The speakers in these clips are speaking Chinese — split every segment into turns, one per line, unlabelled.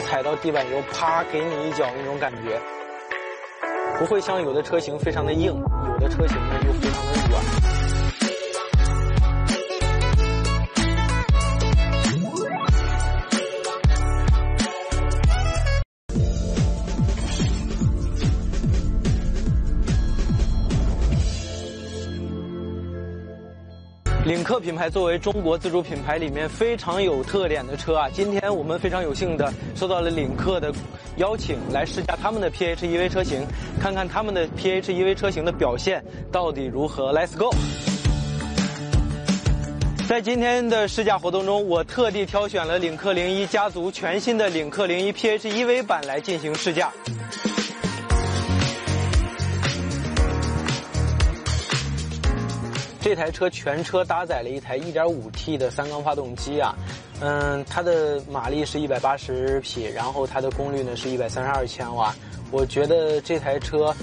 踩到地板油，啪给你一脚那种感觉，不会像有的车型非常的硬，有的车型呢又非常的软。克品牌作为中国自主品牌里面非常有特点的车啊，今天我们非常有幸的受到了领克的邀请，来试驾他们的 PHEV 车型，看看他们的 PHEV 车型的表现到底如何。Let's go！在今天的试驾活动中，我特地挑选了领克零一家族全新的领克零一 PHEV 版来进行试驾。这台车全车搭载了一台 1.5T 的三缸发动机啊，嗯，它的马力是一百八十匹，然后它的功率呢是一百三十二千瓦。我觉得这台车，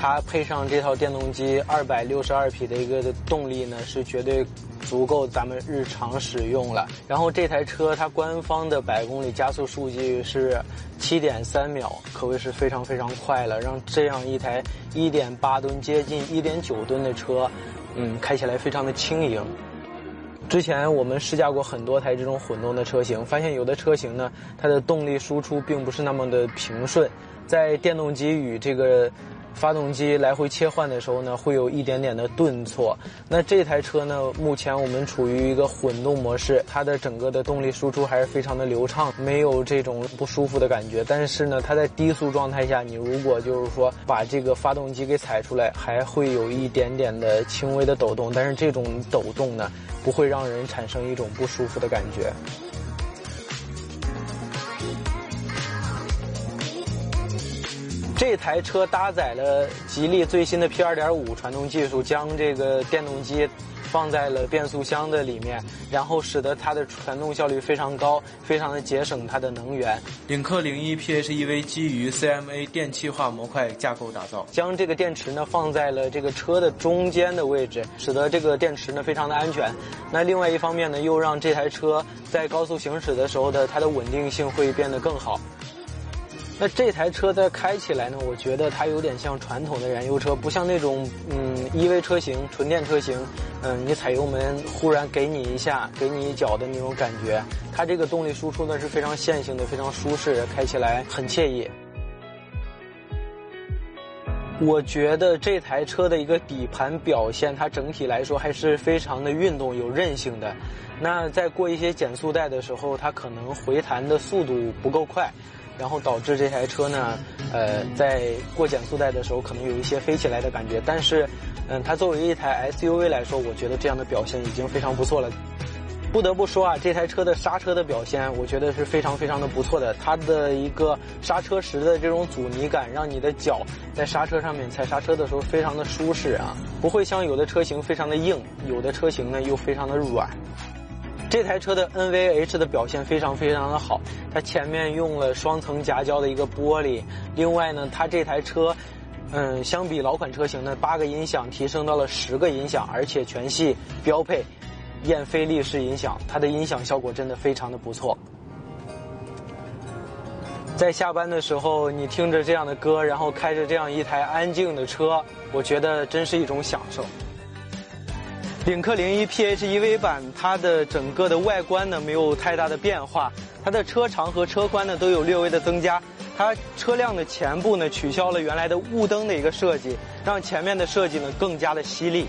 它配上这套电动机，二百六十二匹的一个动力呢，是绝对足够咱们日常使用了。然后这台车它官方的百公里加速数据是七点三秒，可谓是非常非常快了，让这样一台一点八吨接近一点九吨的车。嗯，开起来非常的轻盈。之前我们试驾过很多台这种混动的车型，发现有的车型呢，它的动力输出并不是那么的平顺，在电动机与这个。发动机来回切换的时候呢，会有一点点的顿挫。那这台车呢，目前我们处于一个混动模式，它的整个的动力输出还是非常的流畅，没有这种不舒服的感觉。但是呢，它在低速状态下，你如果就是说把这个发动机给踩出来，还会有一点点的轻微的抖动。但是这种抖动呢，不会让人产生一种不舒服的感觉。这台车搭载了吉利最新的 P2.5 传动技术，将这个电动机放在了变速箱的里面，然后使得它的传动效率非常高，非常的节省它的能源。领克零一 PHEV 基于 CMA 电气化模块架构打造，将这个电池呢放在了这个车的中间的位置，使得这个电池呢非常的安全。那另外一方面呢，又让这台车在高速行驶的时候的它的稳定性会变得更好。那这台车在开起来呢，我觉得它有点像传统的燃油车，不像那种嗯 EV 车型、纯电车型，嗯，你踩油门忽然给你一下、给你一脚的那种感觉。它这个动力输出呢是非常线性的，非常舒适，开起来很惬意。我觉得这台车的一个底盘表现，它整体来说还是非常的运动、有韧性的。那在过一些减速带的时候，它可能回弹的速度不够快。然后导致这台车呢，呃，在过减速带的时候可能有一些飞起来的感觉。但是，嗯，它作为一台 SUV 来说，我觉得这样的表现已经非常不错了。不得不说啊，这台车的刹车的表现，我觉得是非常非常的不错的。它的一个刹车时的这种阻尼感，让你的脚在刹车上面踩刹车的时候非常的舒适啊，不会像有的车型非常的硬，有的车型呢又非常的软。这台车的 NVH 的表现非常非常的好，它前面用了双层夹胶的一个玻璃，另外呢，它这台车，嗯，相比老款车型的八个音响提升到了十个音响，而且全系标配燕飞利式音响，它的音响效果真的非常的不错。在下班的时候，你听着这样的歌，然后开着这样一台安静的车，我觉得真是一种享受。领克零一 PHEV 版，它的整个的外观呢没有太大的变化，它的车长和车宽呢都有略微的增加。它车辆的前部呢取消了原来的雾灯的一个设计，让前面的设计呢更加的犀利。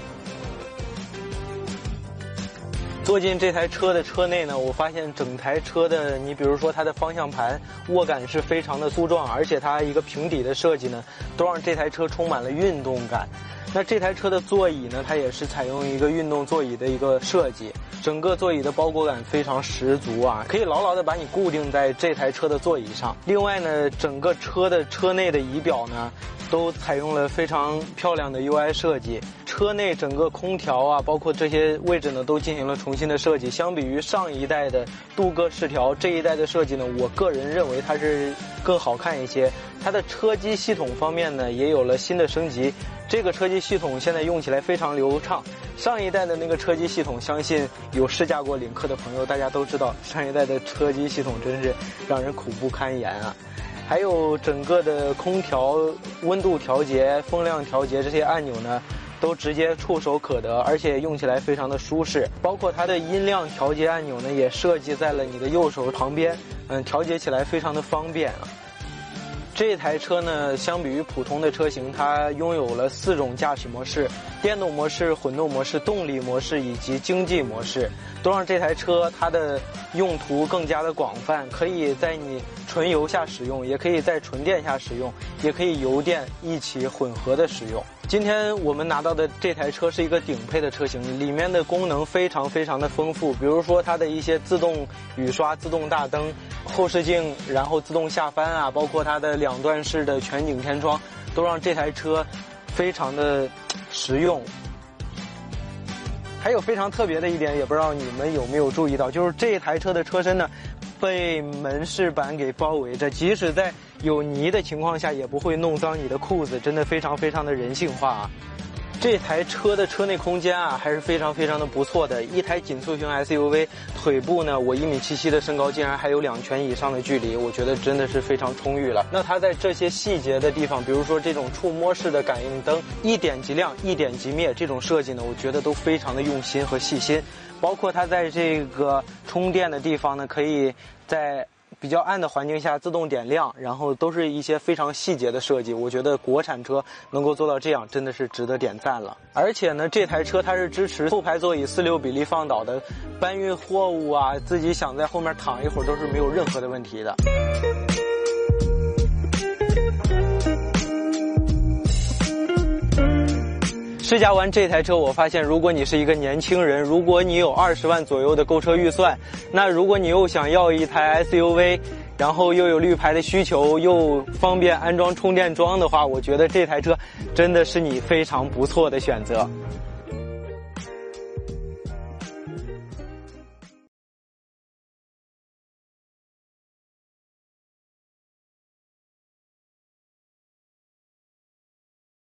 坐进这台车的车内呢，我发现整台车的，你比如说它的方向盘握感是非常的粗壮，而且它一个平底的设计呢，都让这台车充满了运动感。那这台车的座椅呢，它也是采用一个运动座椅的一个设计，整个座椅的包裹感非常十足啊，可以牢牢的把你固定在这台车的座椅上。另外呢，整个车的车内的仪表呢，都采用了非常漂亮的 UI 设计，车内整个空调啊，包括这些位置呢，都进行了重新的设计。相比于上一代的镀铬饰条，这一代的设计呢，我个人认为它是更好看一些。它的车机系统方面呢，也有了新的升级。这个车机系统现在用起来非常流畅。上一代的那个车机系统，相信有试驾过领克的朋友，大家都知道，上一代的车机系统真是让人苦不堪言啊。还有整个的空调温度调节、风量调节这些按钮呢，都直接触手可得，而且用起来非常的舒适。包括它的音量调节按钮呢，也设计在了你的右手旁边，嗯，调节起来非常的方便啊。这台车呢，相比于普通的车型，它拥有了四种驾驶模式：电动模式、混动模式、动力模式以及经济模式，都让这台车它的用途更加的广泛，可以在你纯油下使用，也可以在纯电下使用，也可以油电一起混合的使用。今天我们拿到的这台车是一个顶配的车型，里面的功能非常非常的丰富，比如说它的一些自动雨刷、自动大灯、后视镜，然后自动下翻啊，包括它的两段式的全景天窗，都让这台车非常的实用。还有非常特别的一点，也不知道你们有没有注意到，就是这台车的车身呢。被门饰板给包围着，即使在有泥的情况下，也不会弄脏你的裤子，真的非常非常的人性化啊！这台车的车内空间啊，还是非常非常的不错的。一台紧凑型 SUV，腿部呢，我一米七七的身高，竟然还有两拳以上的距离，我觉得真的是非常充裕了。那它在这些细节的地方，比如说这种触摸式的感应灯，一点即亮，一点即灭，这种设计呢，我觉得都非常的用心和细心。包括它在这个充电的地方呢，可以在比较暗的环境下自动点亮，然后都是一些非常细节的设计。我觉得国产车能够做到这样，真的是值得点赞了。而且呢，这台车它是支持后排座椅四六比例放倒的，搬运货物啊，自己想在后面躺一会儿都是没有任何的问题的。试驾完这台车，我发现，如果你是一个年轻人，如果你有二十万左右的购车预算，那如果你又想要一台 SUV，然后又有绿牌的需求，又方便安装充电桩的话，我觉得这台车真的是你非常不错的选择。